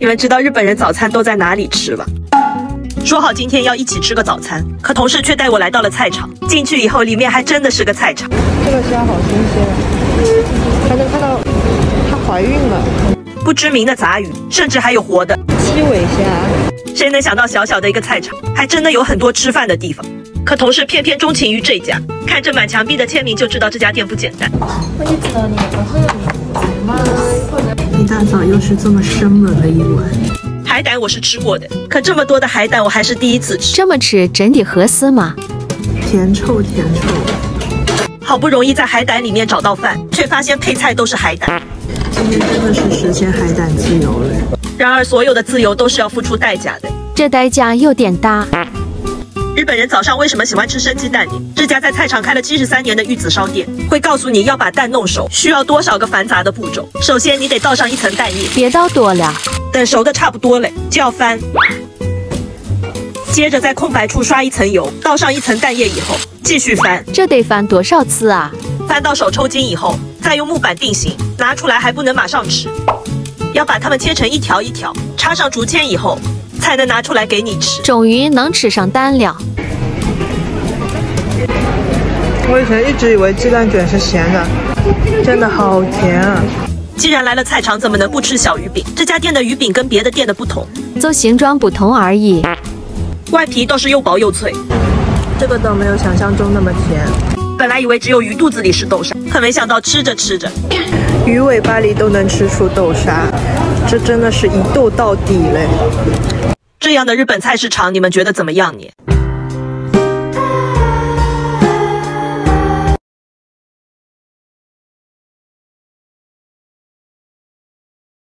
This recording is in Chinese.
你们知道日本人早餐都在哪里吃吗？说好今天要一起吃个早餐，可同事却带我来到了菜场。进去以后，里面还真的是个菜场。这个虾好新鲜，还能看到它怀孕了。不知名的杂鱼，甚至还有活的七尾虾。谁能想到小小的一个菜场，还真的有很多吃饭的地方？可同事偏偏钟情于这家，看这满墙壁的签名就知道这家店不简单。一大早又是这么生猛的一碗海胆，我是吃过的，可这么多的海胆我还是第一次吃。这么吃真的合适吗？甜臭甜臭。好不容易在海胆里面找到饭，却发现配菜都是海胆。今天真的是实现海胆自由了。然而，所有的自由都是要付出代价的，这代价有点大。日本人早上为什么喜欢吃生鸡蛋呢？这家在菜场开了七十三年的玉子烧店会告诉你要把蛋弄熟需要多少个繁杂的步骤。首先，你得倒上一层蛋液，别倒多了。等熟的差不多了，就要翻。接着在空白处刷一层油，倒上一层蛋液以后，继续翻。这得翻多少次啊？翻到手抽筋以后，再用木板定型，拿出来还不能马上吃，要把它们切成一条一条，插上竹签以后。才能拿出来给你吃。终于能吃上单了。我以前一直以为鸡蛋卷是咸的，真的好甜啊！既然来了菜场，怎么能不吃小鱼饼？这家店的鱼饼跟别的店的不同，就形状不同而已。外皮倒是又薄又脆，这个倒没有想象中那么甜。本来以为只有鱼肚子里是豆沙，可没想到吃着吃着，鱼尾巴里都能吃出豆沙，这真的是一豆到底嘞！这样的日本菜市场，你们觉得怎么样呢？